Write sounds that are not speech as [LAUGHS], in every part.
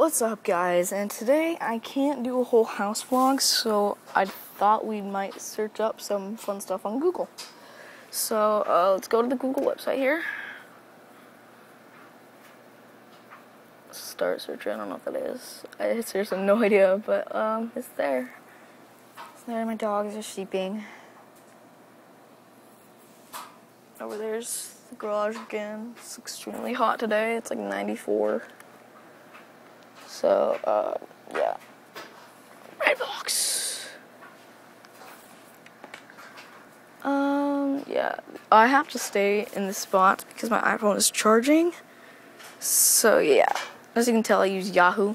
What's up, guys? And today I can't do a whole house vlog, so I thought we might search up some fun stuff on Google. So uh, let's go to the Google website here. Start searching. I don't know what that is. I seriously have no idea, but um, it's there. It's there. My dogs are sleeping. Over there's the garage again. It's extremely hot today. It's like 94. So, uh, yeah. Redbox. Um, yeah. I have to stay in this spot because my iPhone is charging. So, yeah. As you can tell, I use Yahoo.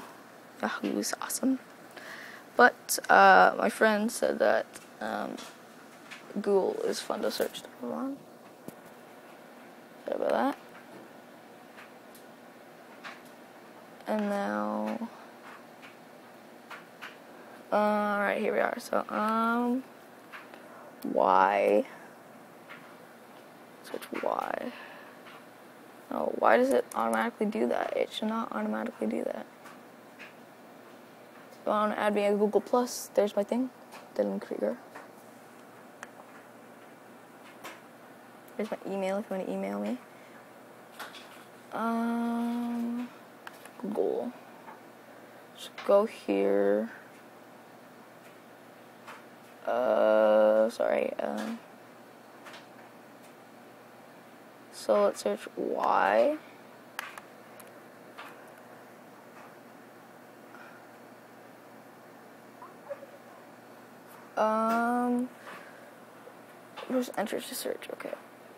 Yahoo is awesome. But, uh, my friend said that, um, Google is fun to search on. Sorry about that. And now, uh, alright, here we are. So, um, why? Search why. oh why does it automatically do that? It should not automatically do that. Go on, add me a Google Plus. There's my thing, Dylan Krieger. there's my email if you want to email me. Um, Google. Just go here. Uh, sorry. Um, so let's search Y. Um, just enter to search. Okay.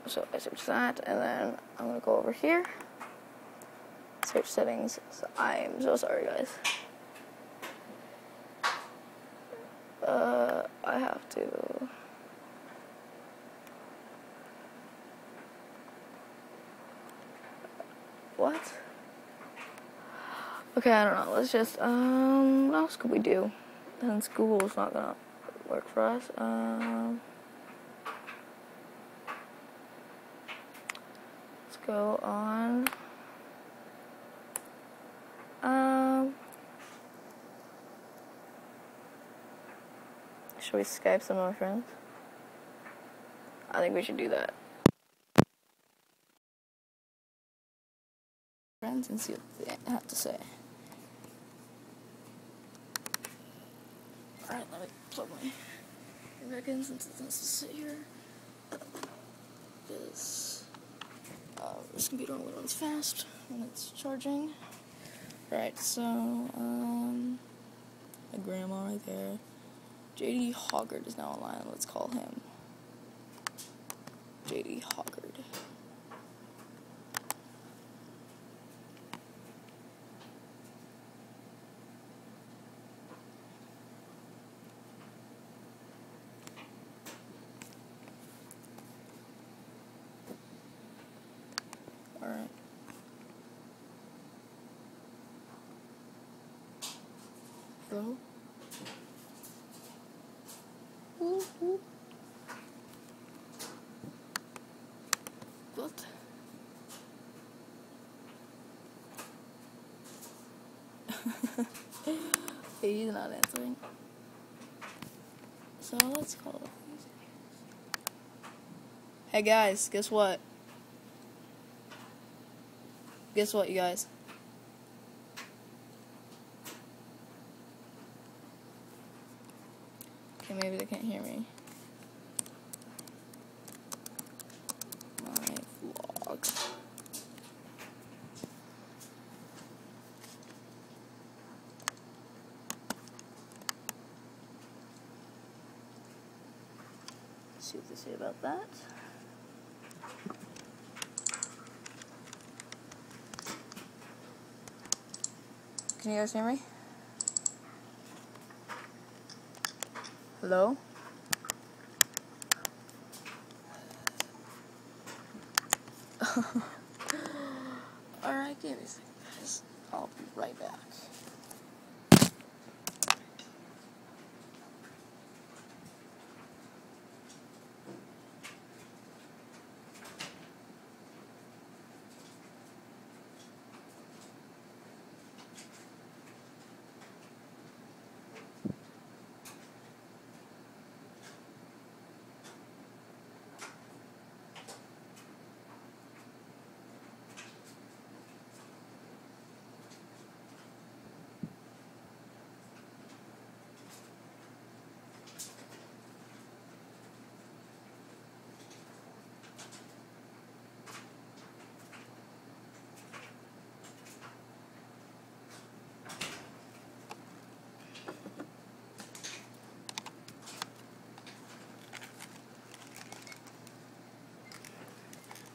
So I search that, and then I'm gonna go over here. Search settings. So I'm so sorry, guys. Uh, I have to. What? Okay, I don't know. Let's just um, what else could we do? Since Google's not gonna work for us. Um. Let's go on. Should we Skype some of our friends? I think we should do that. Friends and see what they have to say. Alright, let me plug my back in since it has to sit here. Because uh, this computer only runs fast when it's charging. Right, so, um, my grandma right there. JD Hoggard is now online. Let's call him JD Hoggard. Hello? [LAUGHS] He's not answering. So let's call. Hey guys, guess what? Guess what, you guys? Okay, maybe they can't hear me. My vlog. See what they say about that. Can you guys hear me? Hello? [LAUGHS] Alright, give me a second, guys. I'll be right back.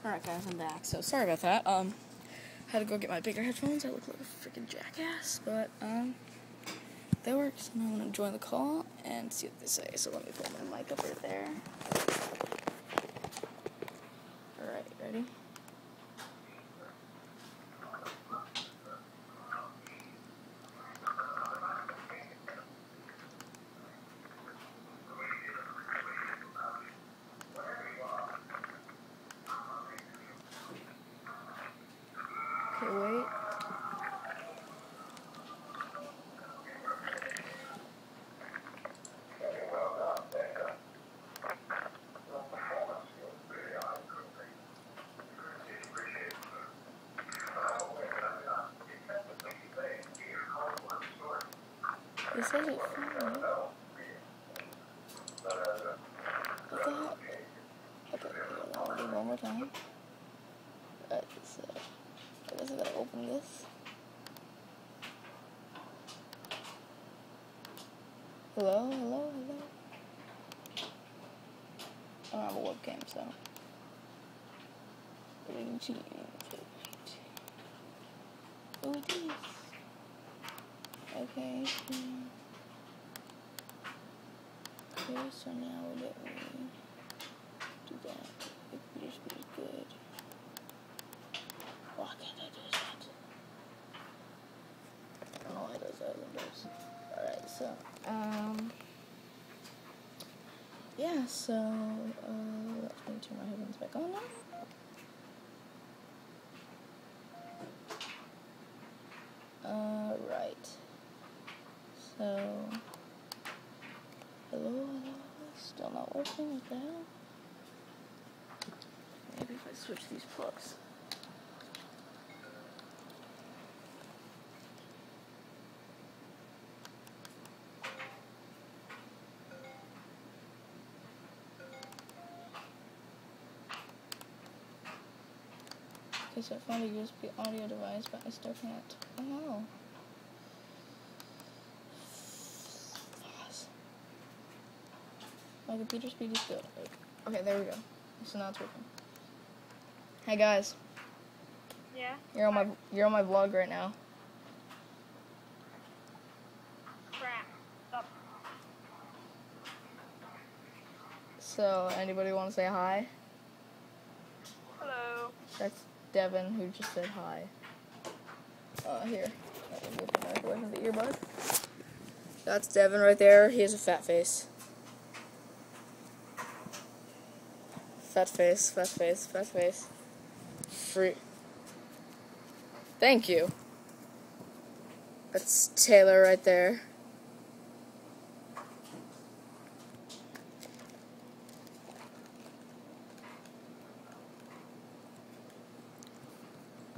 Alright guys, I'm back. So sorry about that. Um had to go get my bigger headphones. I look like a freaking jackass, but um they work. So now I'm gonna join the call and see what they say. So let me put my mic up there. Alright, ready? Okay, wait. What the hell? Okay, do one more time. So I guess gotta open this. Hello, hello, hello. I don't have a webcam, so. Oh, it is. Okay. Okay, so now let me do that. If this is good. Why can't I do that? I don't know why it does that. It does. Alright, so, um, yeah, so, uh, let me turn my headphones back on now. Uh, right. So, hello, hello, still not working, the hell? Maybe if I switch these plugs. So I found a USB audio device, but I still can't. Oh no. My computer speed is good. Okay, there we go. So now it's working. Hey guys, Yeah. you're on my you're on my vlog right now. Crap. Stop. So anybody want to say hi? Hello. That's Devin who just said hi. Uh, here. The earbud. That's Devin right there. He has a fat face. Fat face, fat face, fat face. Free. Thank you. That's Taylor right there.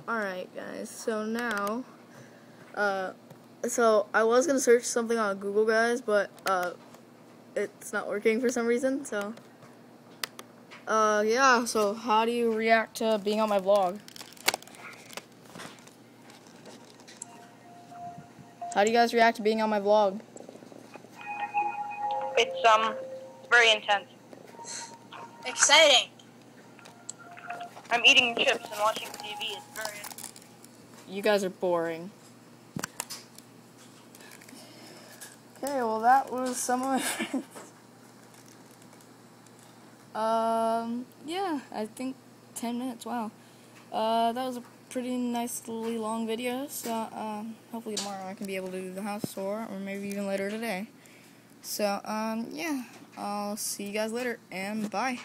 Alright, guys, so now, uh, so I was gonna search something on Google, guys, but, uh, it's not working for some reason, so, uh, yeah, so how do you react to being on my vlog? How do you guys react to being on my vlog? It's um very intense. Exciting. I'm eating chips and watching TV. It's very. You guys are boring. Okay, well that was some of my [LAUGHS] friends. Um, yeah, I think 10 minutes, wow. Uh, that was a pretty nicely long video, so, um, hopefully tomorrow I can be able to do the house tour, or maybe even later today. So, um, yeah, I'll see you guys later, and bye.